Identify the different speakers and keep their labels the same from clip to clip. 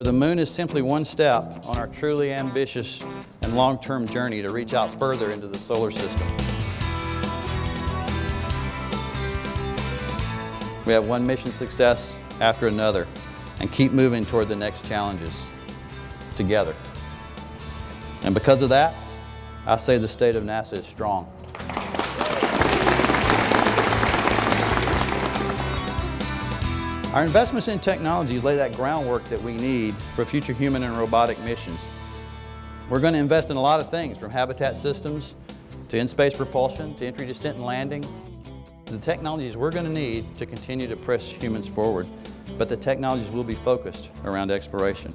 Speaker 1: The moon is simply one step on our truly ambitious and long-term journey to reach out further into the solar system. We have one mission success after another and keep moving toward the next challenges together. And because of that, I say the state of NASA is strong. Our investments in technology lay that groundwork that we need for future human and robotic missions. We're going to invest in a lot of things, from habitat systems to in-space propulsion to entry, descent, and landing. The technologies we're going to need to continue to press humans forward, but the technologies will be focused around exploration.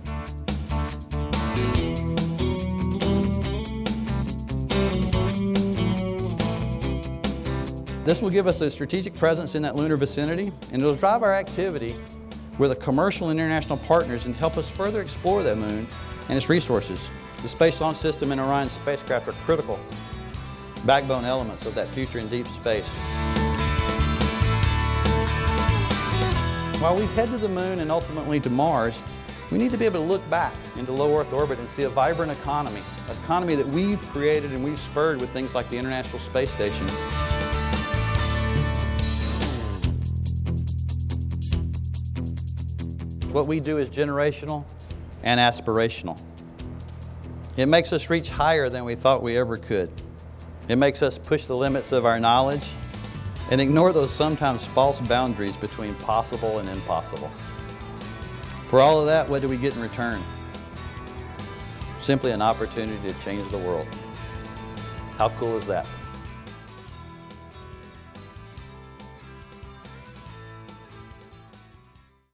Speaker 1: This will give us a strategic presence in that lunar vicinity, and it'll drive our activity with commercial and international partners and help us further explore that moon and its resources. The Space Launch System and Orion spacecraft are critical backbone elements of that future in deep space. While we head to the moon and ultimately to Mars, we need to be able to look back into low Earth orbit and see a vibrant economy, an economy that we've created and we've spurred with things like the International Space Station. What we do is generational and aspirational. It makes us reach higher than we thought we ever could. It makes us push the limits of our knowledge and ignore those sometimes false boundaries between possible and impossible. For all of that, what do we get in return? Simply an opportunity to change the world. How cool is that?